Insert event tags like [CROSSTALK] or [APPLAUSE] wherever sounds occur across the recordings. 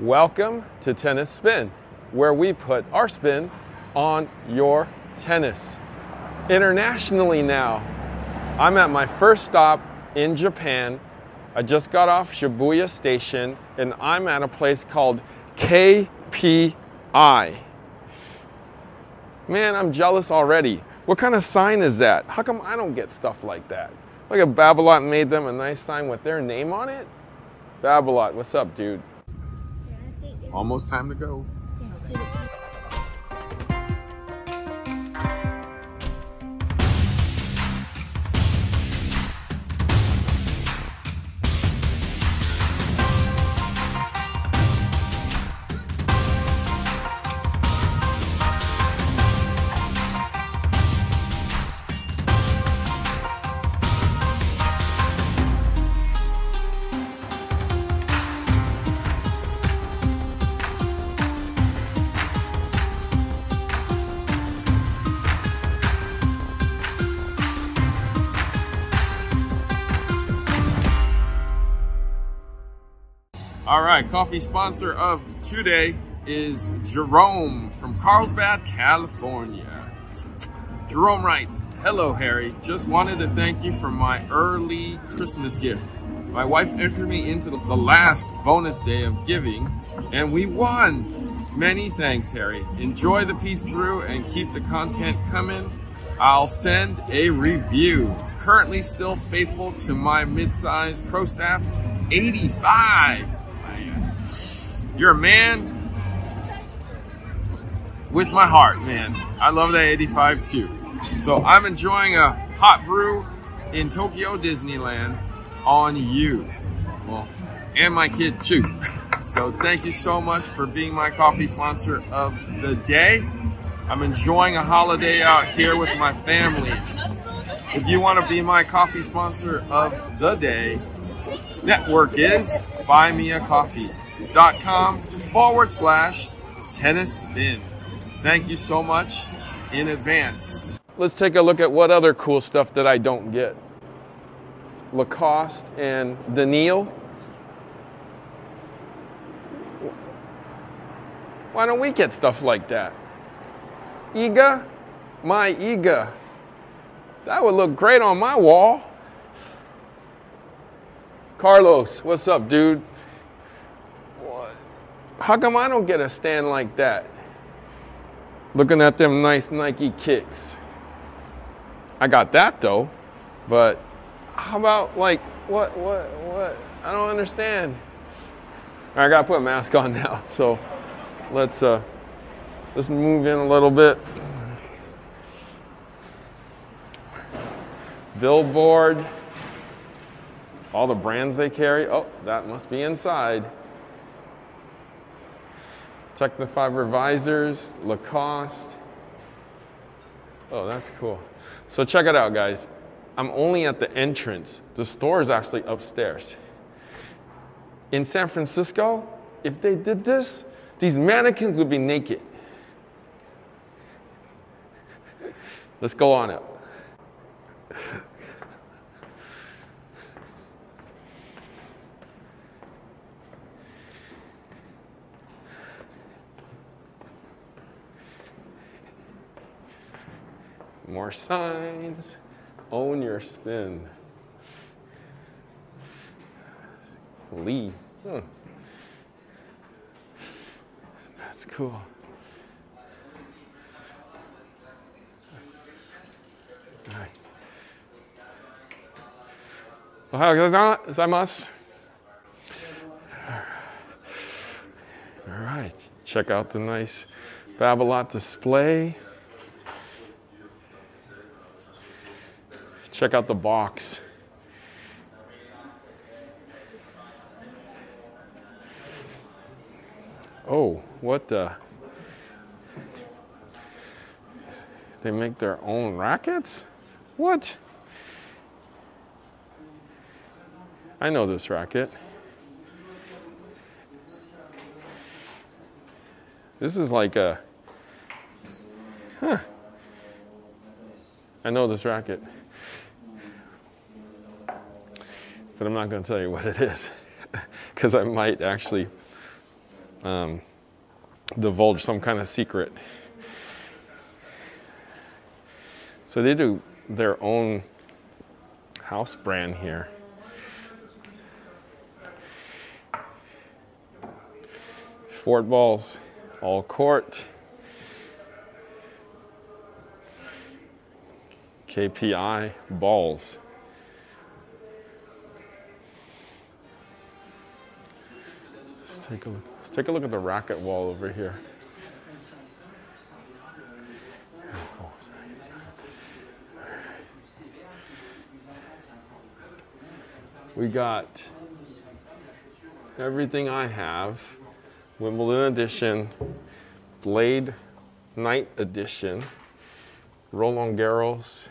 Welcome to Tennis Spin, where we put our spin on your tennis. Internationally now, I'm at my first stop in Japan. I just got off Shibuya Station and I'm at a place called KPI. Man, I'm jealous already. What kind of sign is that? How come I don't get stuff like that? Like a Babolat made them a nice sign with their name on it? Babolat, what's up, dude? Almost time to go. All right, coffee sponsor of today is Jerome from Carlsbad, California. Jerome writes, Hello, Harry. Just wanted to thank you for my early Christmas gift. My wife entered me into the last bonus day of giving, and we won. Many thanks, Harry. Enjoy the Pete's Brew and keep the content coming. I'll send a review. Currently still faithful to my mid-sized pro staff, 85. You're a man with my heart, man. I love that 85 too. So I'm enjoying a hot brew in Tokyo Disneyland on you. Well, and my kid too. [LAUGHS] So thank you so much for being my coffee sponsor of the day. I'm enjoying a holiday out here with my family. If you want to be my coffee sponsor of the day, network is buymeacoffee.com forward slash tennis spin. Thank you so much in advance. Let's take a look at what other cool stuff that I don't get. Lacoste and Daniil. Why don't we get stuff like that? Iga, my Iga. That would look great on my wall. Carlos, what's up, dude? How come I don't get a stand like that? Looking at them nice Nike kicks. I got that though, but how about like what what what? I don't understand. I gotta put a mask on [LAUGHS] now, so let's uh let's move in a little bit. Billboard, all the brands they carry. Oh, that must be inside. Tecnifibre visors, Lacoste. Oh, that's cool. So check it out, guys. I'm only at the entrance. The store is actually upstairs. In San Francisco, if they did this, these mannequins would be naked. Let's go on up. [LAUGHS] More signs. Own your spin. Lee. Hmm. That's cool. Right. Ohio gozaimasu. All right, check out the nice Babolat display. Check out the box. Oh, what the? They make their own rackets? What? I know this racket. This is like a, huh. I know this racket. But I'm not going to tell you what it is [LAUGHS] because I might actually um, divulge some kind of secret. So they do their own house brand here. Fort balls, all court. KPI balls. Take a look. Let's take a look at the racket wall over here. We got everything I have. Wimbledon edition, Blade Night edition, Roland Garros,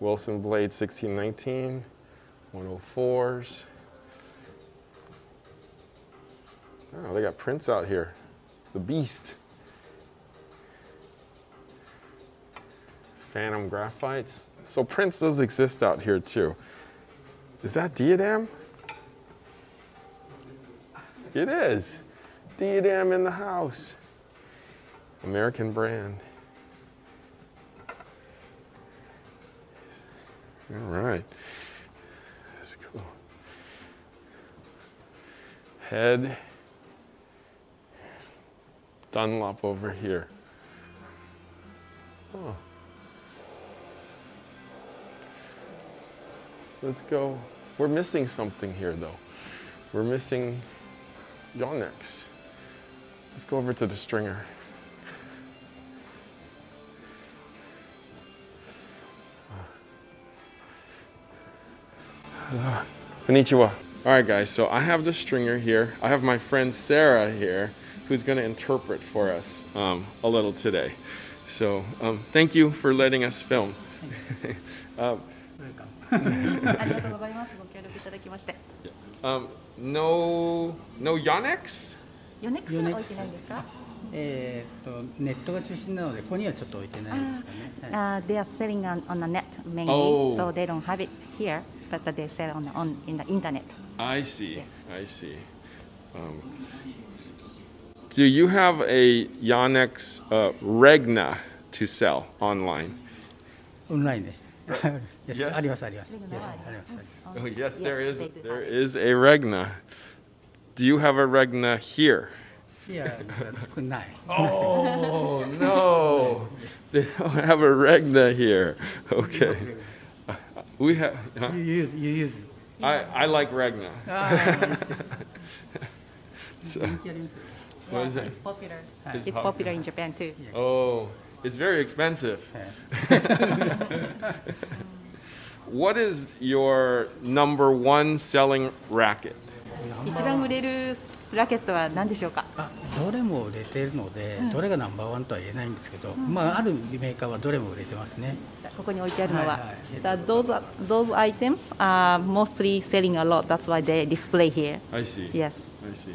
Wilson Blade 1619, 104s. Oh, they got Prince out here. The Beast. Phantom Graphites. So Prince does exist out here too. Is that Diadem? It is. Diadem in the house. American brand. All right. That's cool. Head. Dunlop over here. Oh. Let's go. We're missing something here though. We're missing Yonex. Let's go over to the stringer. Hello. Konnichiwa. All right, guys, so I have the stringer here. I have my friend Sarah here who's going to interpret for us um, a little today. So um, thank you for letting us film. [LAUGHS] um, ありがとうございます。ご協力いただきまして。 um, no, no Yonex? ヨネックスは置いてないんですか？えーっとネットが中心なのでここにはちょっと置いてないですかね。はい Uh, they are selling on, on the net mainly, Oh. so they don't have it here, but they sell on, on in the internet. I see. Yes. I see. Um, do you have a Yonex uh, Regna to sell online? Online. [LAUGHS] yes, yes. Yes. Oh, yes, there is there is a Regna. Do you have a Regna here? Yes, [LAUGHS] oh no, [LAUGHS] they don't have a Regna here. Okay, we have. Huh? You, you, you use. It. I I like Regna. Ah, so. What is Yeah, it? it's popular. It's It's popular in Japan too. Oh, it's very expensive. はい What is your number one selling racket? 一番売れるラケットは何でしょうか？あどれも売れてるので、どれがナンバーワンとは言えないんですけど、まああるメーカーはどれも売れてますね。ここに置いてあるのは、はいはい that those those items are mostly selling a lot. That's why they display here. I see. Yes. I see.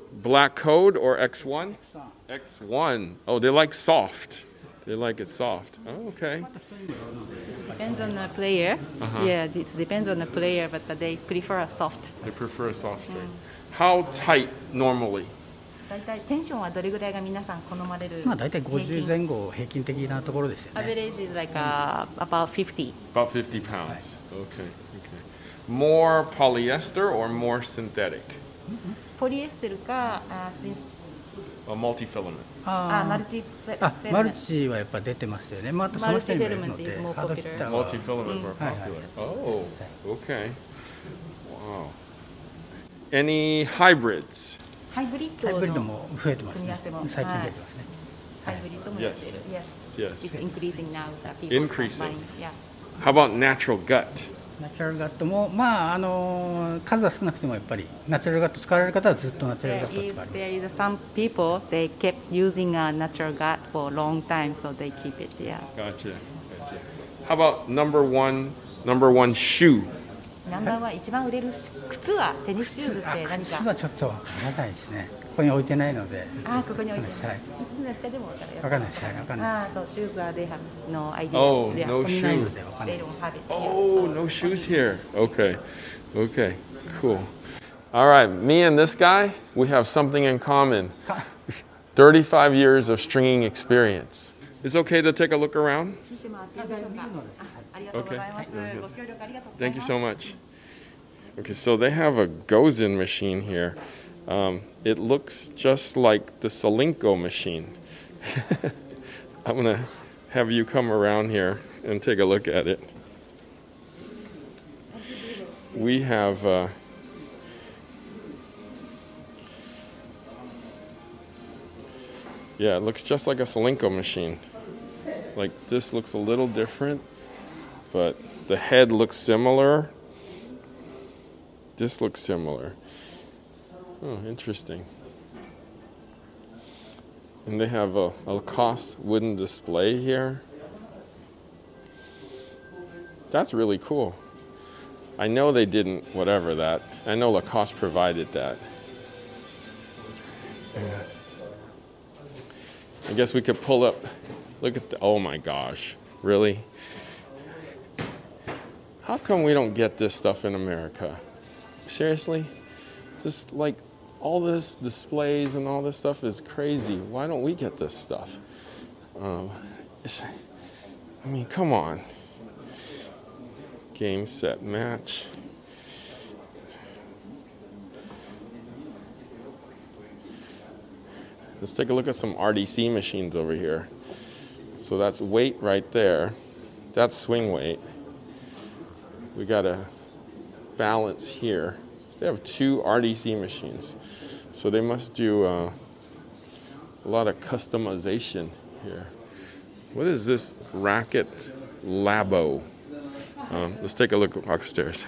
black code or X1? X1. Oh, they like soft. They like it soft. Oh, okay. Depends on the player. Uh-huh. Yeah, it depends on the player, but they prefer a soft. They prefer a soft string. How tight normally? 大体テンションはどれぐらいが皆さん好まれる？まあ大体50平均前後平均的なところですよね。 Average is like uh, about 50. About 50 pounds. Okay. Okay. More polyester or more synthetic? ポリエステルか、あーシン A multifilament. ああマルティフェあフェルマルメントチはやっぱ出てますよね。まあ、あとその人にもよるのマルティフェルメント is で more ハードヒッターは Multifilament is more Hi, hi. popular. Oh, okay. Wow. Any hybrids? ハイブリッドハイブリッドのも増えてますね組み合わせも。最近増えてますね。ハイブリッドもやってる。Yes. Yes. It's increasing now. That people Increasing. are buying. Yeah. How about natural gut? ナチュラルガットもまああの数は少なくてもやっぱりナチュラルガット使われる方はずっとナチュラルガットを使われる there is some people they kept using a natural gut for a long time, so they keep it. Yeah. Gotcha. Gotcha. How about number one? Number one shoe. ナンバーワン一番売れる靴はテニスシューズってあ何か靴はちょっとわからないですね no shoes. They don't have it. Oh, no shoes here. Okay, okay, cool. All right, me and this guy, we have something in common. [LAUGHS] 35 years of stringing experience. It's okay to take a look around? Okay. Thank you so much. Okay, so they have a Gosen machine here. Um, it looks just like the Solinco machine. [LAUGHS] I'm gonna have you come around here and take a look at it. We have. Uh, yeah, it looks just like a Solinco machine. Like this looks a little different, but the head looks similar. This looks similar. Oh, interesting. And they have a, Lacoste wooden display here. That's really cool. I know they didn't, whatever that. I know Lacoste provided that. I guess we could pull up. Look at the. Oh my gosh. Really? How come we don't get this stuff in America? Seriously? Just like all this displays and all this stuff is crazy. Why don't we get this stuff? Um, I mean, come on. Game, set, match. Let's take a look at some RDC machines over here. So that's weight right there. That's swing weight. We got a balance here. They have two RDC machines. So they must do uh, a lot of customization here. What is this racket labo? Um, let's take a look upstairs.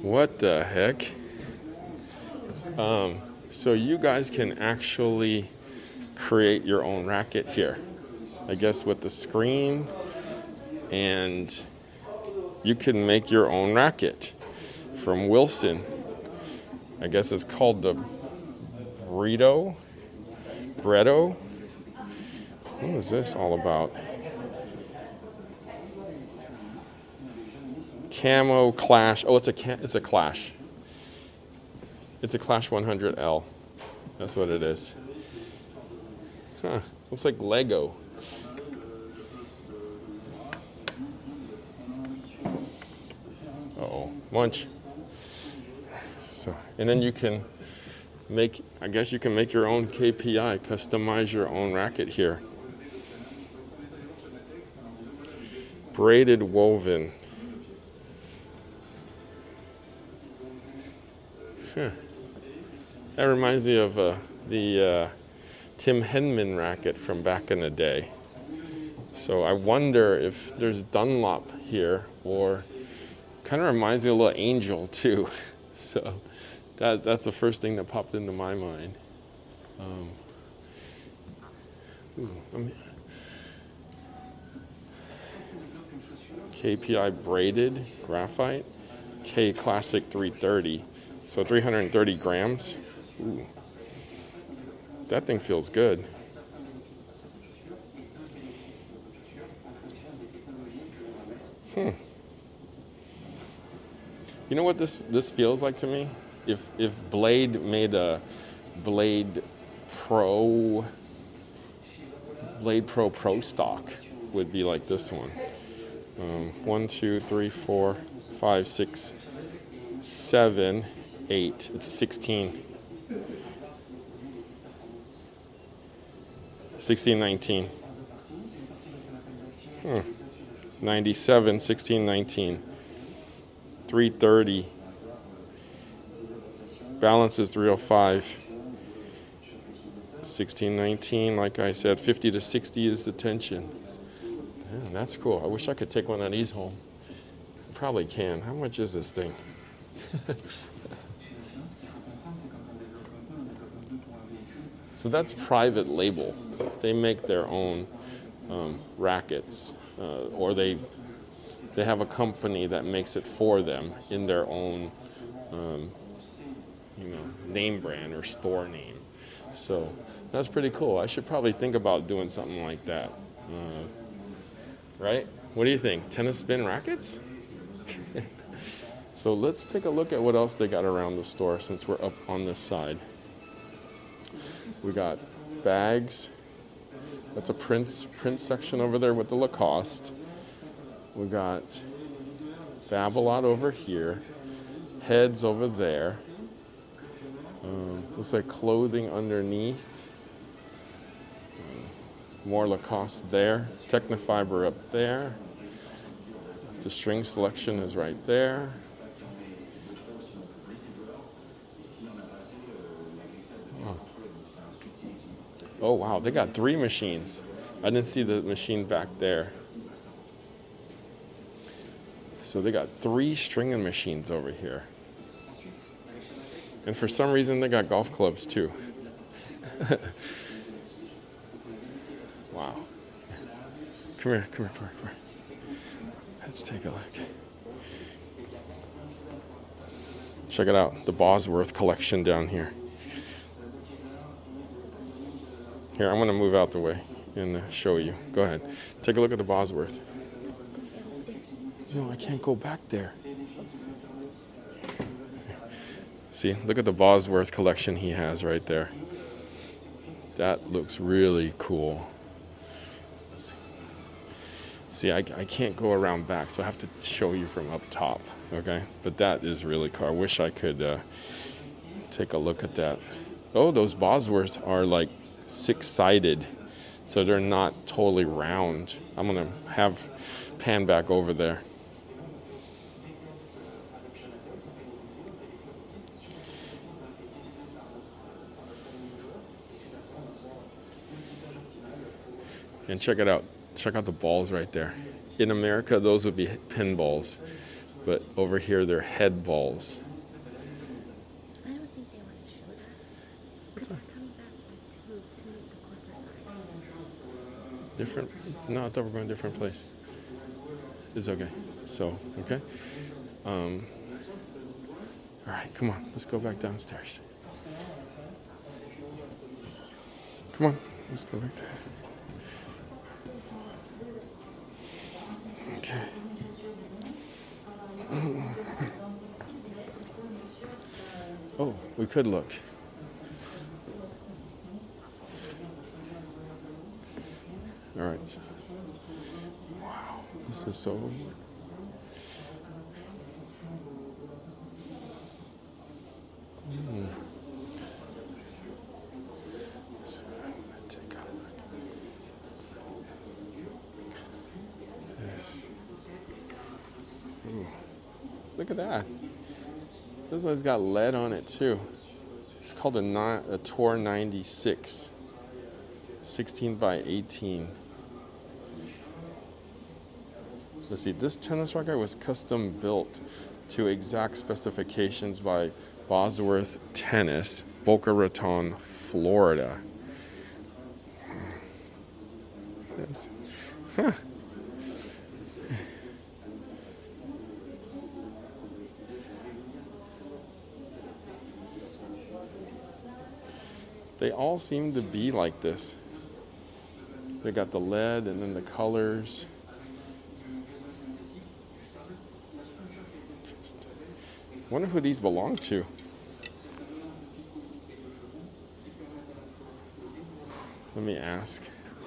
What the heck? Um, so you guys can actually create your own racket here. I guess with the screen, and you can make your own racket from Wilson. I guess it's called the Burrito. Bretto. What is this all about? Camo Clash. Oh, it's a it's a Clash. It's a Clash 100L. That's what it is. Huh. Looks like Lego. oh, munch. So, and then you can make, I guess you can make your own KPI, customize your own racket here. Braided woven. Huh. That reminds me of uh, the uh, Tim Henman racket from back in the day. So I wonder if there's Dunlop here, or kind of reminds me of a little Angel too. [LAUGHS] So that that's the first thing that popped into my mind. Um, hmm, KPI braided graphite, K Classic 330, so 330 grams. Ooh. That thing feels good. Hmm. You know what this this feels like to me? If if Blade made a Blade Pro Blade Pro Pro stock would be like this one. Um, one, two, three, four, five, six, seven, eight. It's 16. 16, 19. Hmm. 97, 16, 19. 330. balance is 305. 1619, like I said, 50 to 60 is the tension. Yeah, that's cool. I wish I could take one of these home. Probably can. How much is this thing? [LAUGHS] so that's private label. They make their own um, rackets, uh, or they they have a company that makes it for them in their own um, you know name brand or store name. So that's pretty cool. I should probably think about doing something like that. Uh, right? What do you think? Tennis spin rackets? [LAUGHS] so let's take a look at what else they got around the store since we're up on this side. We got bags. That's a Prince print section over there with the Lacoste. We got Babolat over here. Heads over there. Um, looks like clothing underneath. More Lacoste there. Tecnifibre up there. The string selection is right there. Oh wow, they got three machines. I didn't see the machine back there. So they got three stringing machines over here. And for some reason, they got golf clubs too. [LAUGHS] Come here, come here, come here, come here. Let's take a look. Check it out, the Bosworth collection down here. Here, I'm going to move out the way and show you. Go ahead. Take a look at the Bosworth. No, I can't go back there. See, look at the Bosworth collection he has right there. That looks really cool. See, I, I can't go around back, so I have to show you from up top, okay? But that is really cool. I wish I could uh, take a look at that. Oh, those Bosworths are like six-sided, so they're not totally round. I'm gonna have pan back over there. And check it out. Check out the balls right there. In America, those would be Penn balls, but over here, they're head balls. I don't think they want to show that. Because we're coming back like to, to the corporate guys. Different? No, I thought we were going a different place. It's okay. So, okay. Um, all right, come on. Let's go back downstairs. Come on. Let's go back there. Okay. Oh, we could look. All right. Wow, this is so. Hmm. Look. At that. This one's got lead on it too. It's called a, a Tor 96. 16 by 18. Let's see, this tennis racket was custom built to exact specifications by Bosworth Tennis, Boca Raton, Florida. That's, huh. They all seem to be like this. They got the lead and then the colors. Wonder who these belong to. Let me ask.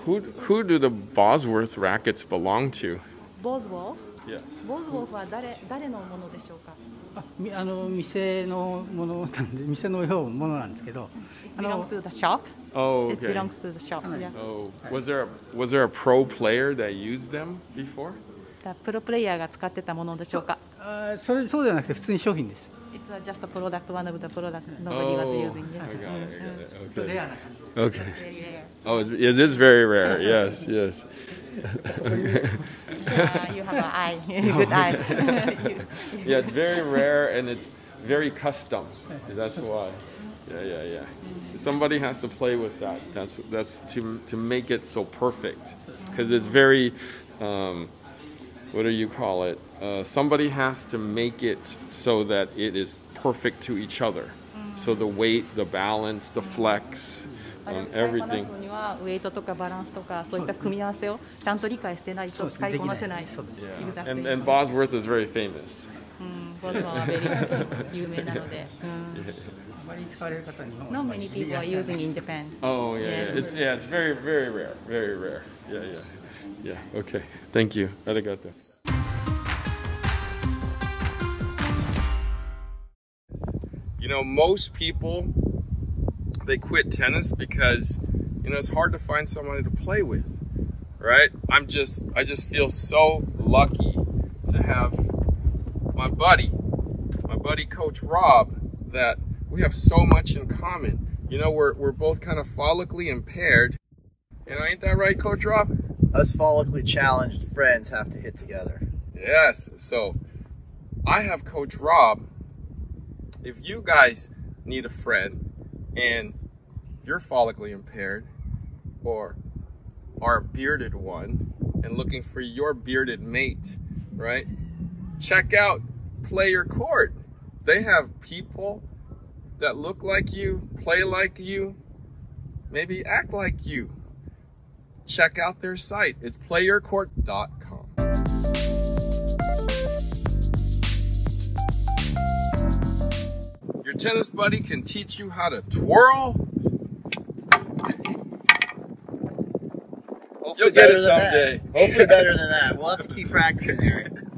Who who do the Bosworth rackets belong to? ボズボ Yeah. フボズボフは誰誰のものでしょうかあみあの店のものなんで店のようなものなんですけど It あの belongs to the shop Oh, It okay. belongs to the shop yeah Oh, was there a, was there a pro player that used them before? だプロプレイヤーが使ってたものでしょうか あそれそうではなくて普通に商品です It's uh, just a product, one of the product nobody was using. Yes. Oh, I got it, I got it. ちょっと Okay. レアな感じ Okay. Very rare. Oh, it's, it is very rare. Yes, yes. [LAUGHS] Yeah, you have an eye, [LAUGHS] good eye. [LAUGHS] You- Yeah, it's very rare and it's very custom. That's why. Yeah, yeah, yeah. Somebody has to play with that. That's that's to to make it so perfect, because it's very, um, what do you call it? Uh, somebody has to make it so that it is perfect to each other. So the weight, the balance, the flex, あれ um, を使いこな everything. すのにはウェイトとかバランスとかそういった組み合わせをちゃんと理解してないと使いこなせない。そうです Yeah. Exactly. And and Bosworth is very famous. うん、ボストンはベリー有名なので。うんあま [LAUGHS] [LAUGHS] り使われる方は日本 Not は many people are using in Japan. Oh yeah, yeah. Yes. It's yeah, it's very very rare, very rare. Yeah, yeah, yeah. Okay, thank you. Arigato. You know, most people they quit tennis because you know it's hard to find somebody to play with, right? I'm just I just feel so lucky to have my buddy, my buddy Coach Rob, that we have so much in common. You know, we're we're both kind of follically impaired. And ain't that right, Coach Rob? Us follically challenged friends have to hit together. Yes. So I have Coach Rob. If you guys need a friend and you're follically impaired or are a bearded one and looking for your bearded mate, right? Check out Play Your Court. They have people that look like you, play like you, maybe act like you. Check out their site. It's playercourt.com. Your tennis buddy can teach you how to twirl. Hopefully You'll get better it than that. someday. Hopefully better than that. We'll have to keep practicing.